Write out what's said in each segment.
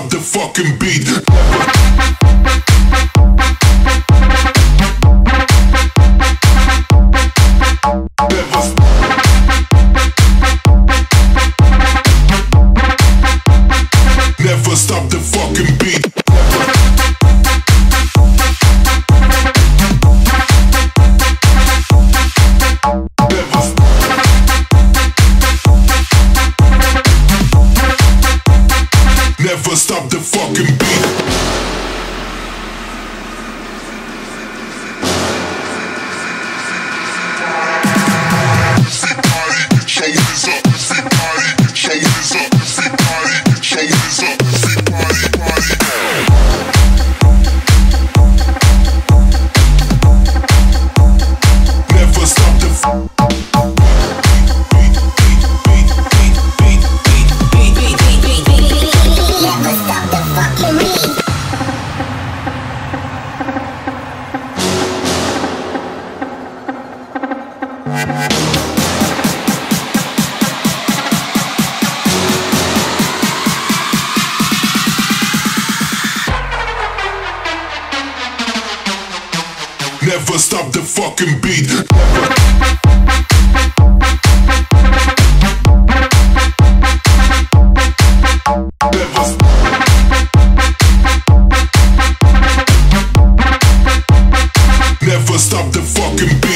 Never stop the fucking beat. Never Never stop the fucking beat. Never stop the fucking beat. Never stop the fucking.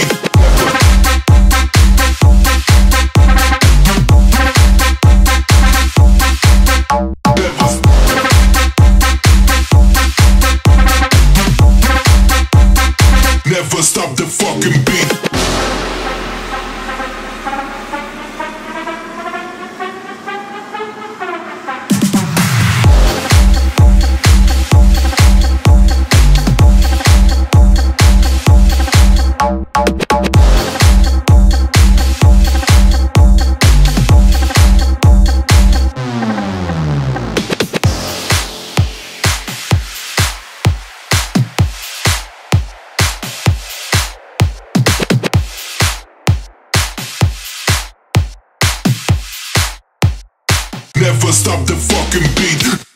Never stop the fucking beat.